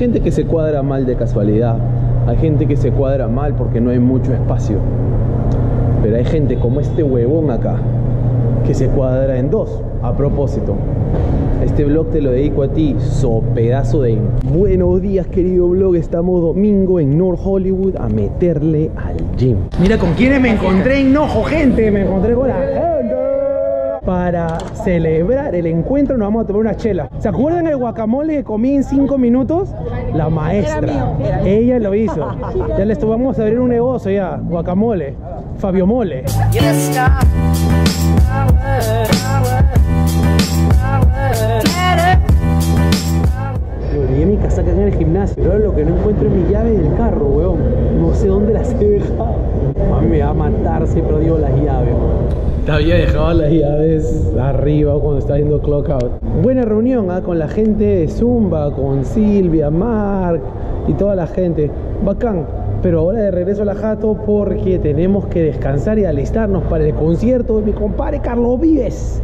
que se cuadra mal de casualidad, hay gente que se cuadra mal porque no hay mucho espacio. Pero hay gente como este huevón acá, que se cuadra en dos, a propósito. Este blog te lo dedico a ti, so pedazo de... Buenos días querido blog, estamos domingo en North Hollywood a meterle al gym. Mira con quiénes me encontré en Nojo, gente. Me encontré con la gente. Para celebrar el encuentro nos vamos a tomar una chela. ¿Se acuerdan el guacamole que comí en 5 minutos? La maestra. Ella lo hizo. Ya les vamos a abrir un negocio ya. Guacamole. Fabio Mole. Olvidé mi casaca en el gimnasio. Pero lo que no encuentro es mi llave del carro, weón. No sé dónde las he dejado. A mí me va a matar si perdió las llaves, weón. Había dejado las llaves arriba cuando estaba haciendo clock out. Buena reunión ¿ah? con la gente de Zumba, con Silvia, Mark y toda la gente. Bacán. Pero ahora de regreso a la jato porque tenemos que descansar y alistarnos para el concierto de mi compadre Carlos Vives.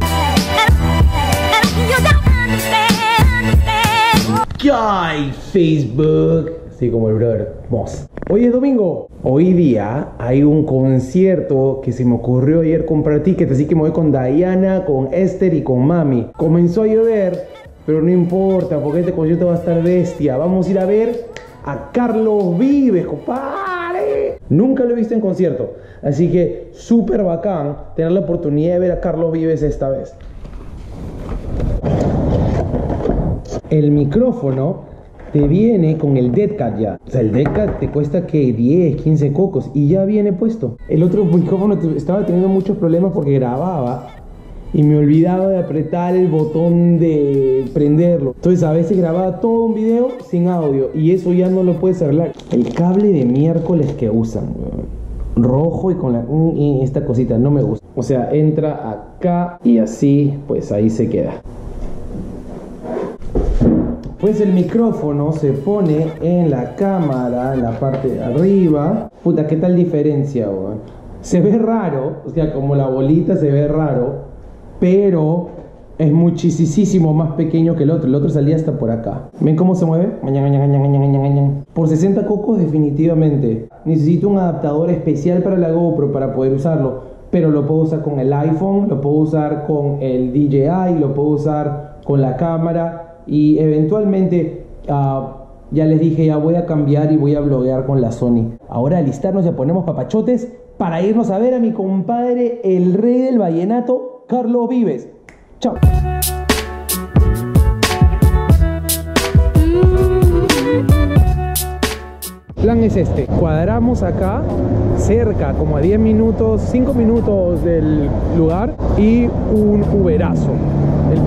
¿Qué Facebook? Así como el brother Moss. Hoy es domingo. Hoy día hay un concierto que se me ocurrió ayer comprar tickets, así que me voy con Diana, con Esther y con Mami. Comenzó a llover, pero no importa, porque este concierto va a estar bestia. Vamos a ir a ver a Carlos Vives, compadre. Nunca lo he visto en concierto, así que súper bacán tener la oportunidad de ver a Carlos Vives esta vez. El micrófono te viene con el Dead Cat ya. O sea, el Dead Cat te cuesta que 10, 15 cocos y ya viene puesto. El otro micrófono estaba teniendo muchos problemas porque grababa y me olvidaba de apretar el botón de prenderlo. Entonces a veces grababa todo un video sin audio y eso ya no lo puedes arreglar. El cable de miércoles que usan, rojo y con la y esta cosita no me gusta. O sea, entra acá y así, pues ahí se queda. Pues el micrófono se pone en la cámara, en la parte de arriba. Puta, ¿qué tal diferencia, weón? Se ve raro, o sea, como la bolita se ve raro, pero es muchísimo más pequeño que el otro. El otro salía hasta por acá. ¿Ven cómo se mueve? Por 60 cocos definitivamente. Necesito un adaptador especial para la GoPro para poder usarlo. Pero lo puedo usar con el iPhone, lo puedo usar con el DJI, lo puedo usar con la cámara y eventualmente ah, ya les dije ya voy a cambiar y voy a bloguear con la Sony. Ahora alistarnos ya ponemos papachotes para irnos a ver a mi compadre el rey del vallenato Carlos Vives. Chao. plan es este. Cuadramos acá, cerca, como a 10 minutos, 5 minutos del lugar y un Uberazo.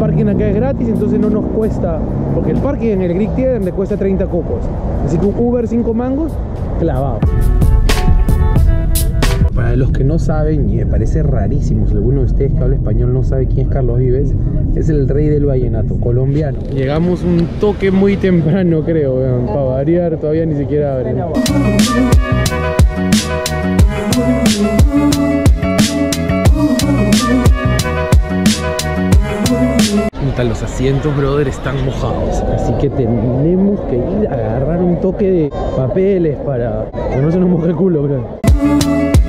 Parking acá es gratis, entonces no nos cuesta, porque el parking en el Greek Theater le cuesta 30 cocos. Así que un Uber 5 mangos, clavado. Para los que no saben, y me parece rarísimo, si alguno de ustedes que habla español no sabe quién es Carlos Vives, es el rey del vallenato, colombiano. Llegamos un toque muy temprano, creo, para variar, todavía ni siquiera abre. Los asientos, brother, están mojados. Así que tenemos que ir a agarrar un toque de papeles para que no se nos moje culo, brother.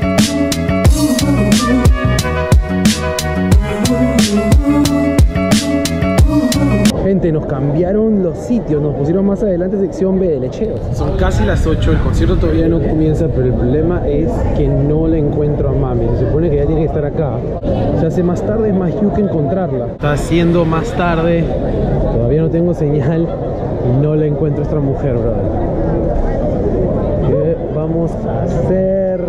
Sitios, nos pusieron más adelante sección B de lecheros. Son casi las 8, el concierto todavía no comienza, pero el problema es que no le encuentro a mami. Se supone que ya tiene que estar acá. Se hace más tarde, es más que encontrarla. Está haciendo más tarde, todavía no tengo señal y no le encuentro a esta mujer, brother. ¿Qué vamos a hacer?